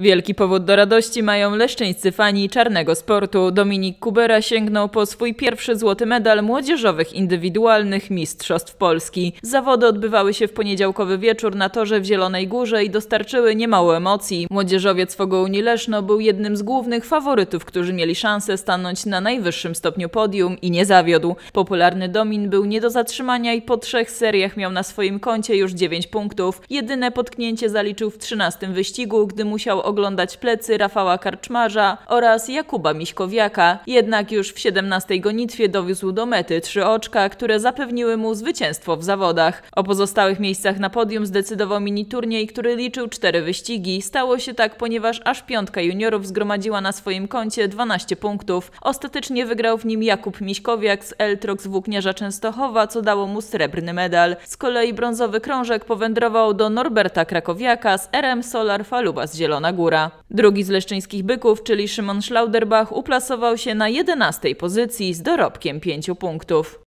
Wielki powód do radości mają leszczyńscy fani czarnego sportu. Dominik Kubera sięgnął po swój pierwszy złoty medal młodzieżowych indywidualnych Mistrzostw Polski. Zawody odbywały się w poniedziałkowy wieczór na torze w Zielonej Górze i dostarczyły niemało emocji. Młodzieżowiec Fogołuni Leszno był jednym z głównych faworytów, którzy mieli szansę stanąć na najwyższym stopniu podium i nie zawiódł. Popularny Domin był nie do zatrzymania i po trzech seriach miał na swoim koncie już 9 punktów. Jedyne potknięcie zaliczył w 13 wyścigu, gdy musiał oglądać plecy Rafała Karczmarza oraz Jakuba Miśkowiaka. Jednak już w 17 gonitwie dowiózł do mety trzy oczka, które zapewniły mu zwycięstwo w zawodach. O pozostałych miejscach na podium zdecydował mini turniej, który liczył cztery wyścigi. Stało się tak, ponieważ aż piątka juniorów zgromadziła na swoim koncie 12 punktów. Ostatecznie wygrał w nim Jakub Miśkowiak z Eltrox Włókniarza Częstochowa, co dało mu srebrny medal. Z kolei brązowy krążek powędrował do Norberta Krakowiaka z RM Solar Faluba z Zielona Góra. Drugi z leszczyńskich byków, czyli Szymon Schlauderbach, uplasował się na 11 pozycji z dorobkiem 5 punktów.